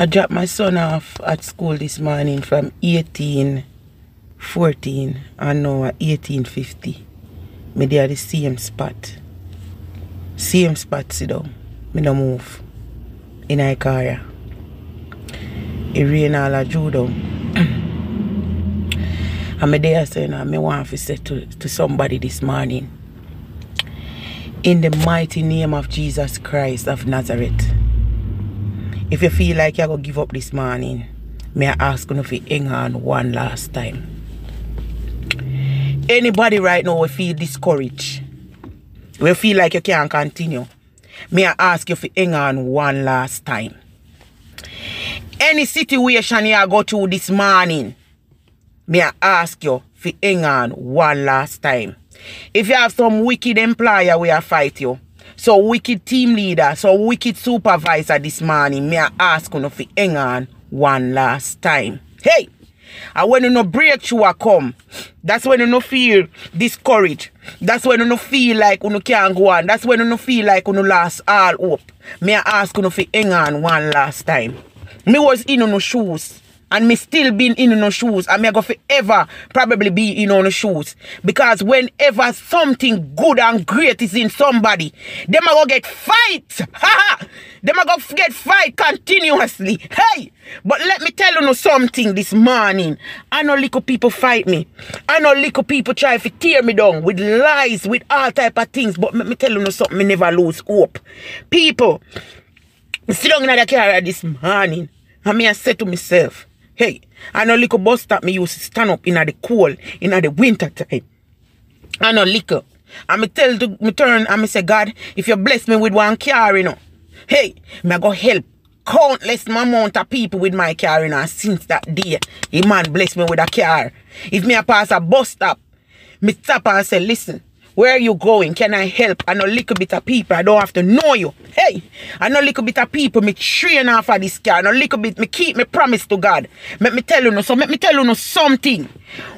I dropped my son off at school this morning from 1814 and now at 1850. Me there the same spot. Same spot sit down. Me no move. In a car. It rain all a drew down. and me there saying I me want to say to, to somebody this morning. In the mighty name of Jesus Christ of Nazareth. If you feel like you're going to give up this morning, may I ask you you hang on one last time. Anybody right now will feel discouraged, will feel like you can't continue, may I ask you you hang on one last time. Any situation you go through this morning, may I ask you you hang on one last time. If you have some wicked employer will fight you, so wicked team leader, so wicked supervisor this morning, may I ask you you hang on one last time. Hey! And when you no breakthrough come, that's when you no feel discouraged. That's when you no feel like you can't go on. That's when you no feel like you lost all hope. May I ask you you hang on one last time. Me was in on no shoes and me still been in no shoes and me go forever probably be in no shoes. Because whenever something good and great is in somebody them I go get fight. Ha ha! them I go get fight continuously. Hey! But let me tell you no something this morning. I know little people fight me. I know little people try to tear me down with lies with all type of things. But let me tell you no something me never lose hope. People sit down in the car this morning and me I say to myself Hey, I know little bus stop me used to stand up in the cold, in the winter time. I know little. And me tell to me turn and me say, God, if you bless me with one car, you know, hey, me go help countless amount of people with my car, you know, since that day, a man bless me with a car. If me a pass a bus stop, me stop and say, listen, where are you going? Can I help? I know little bit of people. I don't have to know you. Hey, I know little bit of people. Me train off of this car. I know little bit. Me keep me promise to God. Let me tell you no. So let me tell you no something.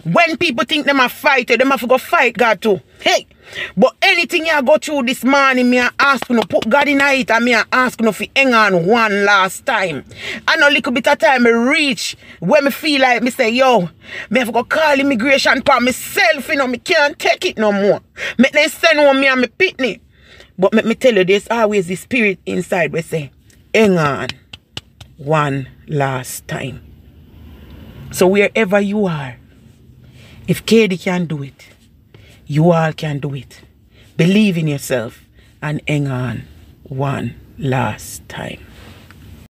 When people think them a fight, eh, them have to go fight God too. Hey, but anything you go through this morning, me I ask you no put God in it and me I ask you no fi hang on one last time. I know little bit of time me reach where me feel like me say, yo, me have go call immigration for myself, you know, me can't take it no more. Me they send on me and me pitney. But let me tell you, there's always the spirit inside we say, hang on one last time. So wherever you are, if Kady can do it, you all can do it. Believe in yourself and hang on one last time.